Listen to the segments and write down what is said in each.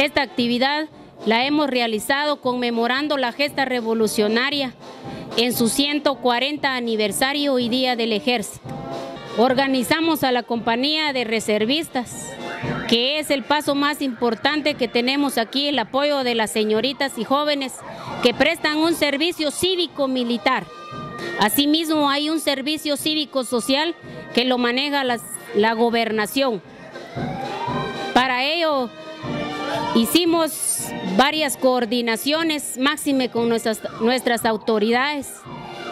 Esta actividad la hemos realizado conmemorando la gesta revolucionaria en su 140 aniversario y Día del Ejército. Organizamos a la compañía de reservistas, que es el paso más importante que tenemos aquí, el apoyo de las señoritas y jóvenes que prestan un servicio cívico-militar. Asimismo hay un servicio cívico-social que lo maneja la gobernación. Para ello Hicimos varias coordinaciones, máxime con nuestras, nuestras autoridades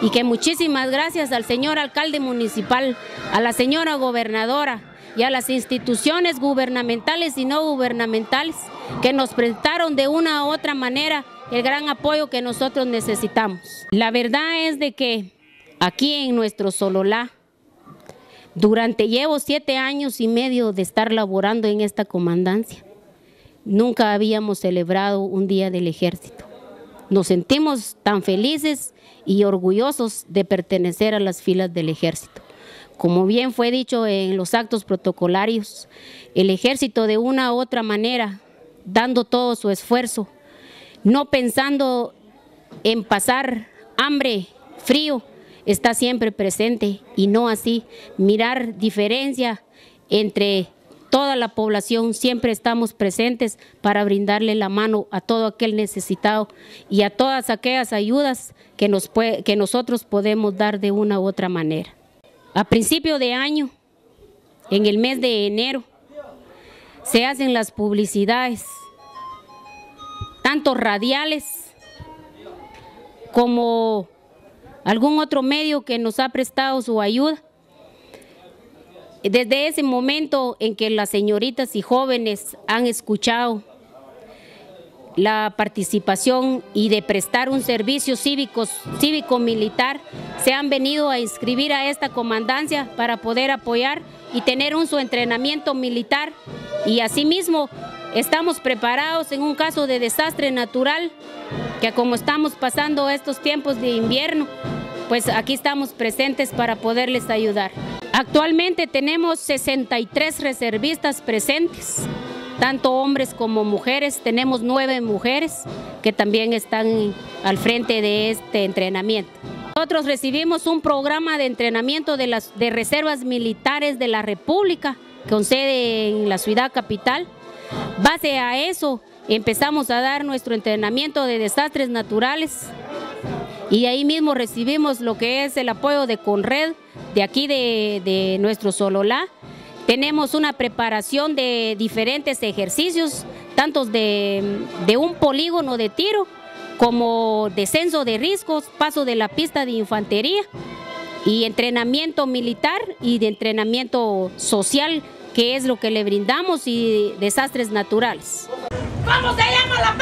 y que muchísimas gracias al señor alcalde municipal, a la señora gobernadora y a las instituciones gubernamentales y no gubernamentales que nos prestaron de una u otra manera el gran apoyo que nosotros necesitamos. La verdad es de que aquí en nuestro Sololá, durante llevo siete años y medio de estar laborando en esta comandancia, Nunca habíamos celebrado un día del ejército. Nos sentimos tan felices y orgullosos de pertenecer a las filas del ejército. Como bien fue dicho en los actos protocolarios, el ejército de una u otra manera, dando todo su esfuerzo, no pensando en pasar hambre, frío, está siempre presente y no así mirar diferencia entre toda la población siempre estamos presentes para brindarle la mano a todo aquel necesitado y a todas aquellas ayudas que, nos que nosotros podemos dar de una u otra manera. A principio de año, en el mes de enero, se hacen las publicidades, tanto radiales como algún otro medio que nos ha prestado su ayuda desde ese momento en que las señoritas y jóvenes han escuchado la participación y de prestar un servicio cívico, cívico-militar, se han venido a inscribir a esta comandancia para poder apoyar y tener un su entrenamiento militar y asimismo estamos preparados en un caso de desastre natural, que como estamos pasando estos tiempos de invierno, pues aquí estamos presentes para poderles ayudar. Actualmente tenemos 63 reservistas presentes, tanto hombres como mujeres. Tenemos nueve mujeres que también están al frente de este entrenamiento. Nosotros recibimos un programa de entrenamiento de, las, de reservas militares de la República con sede en la ciudad capital. Base a eso empezamos a dar nuestro entrenamiento de desastres naturales y ahí mismo recibimos lo que es el apoyo de Conred, de aquí de, nuestro Sololá. Tenemos una preparación de diferentes ejercicios, tanto de, de un polígono de tiro como descenso de riscos, paso de la pista de infantería y entrenamiento militar y de entrenamiento social, que es lo que le brindamos, y desastres naturales. ¿Cómo se llama la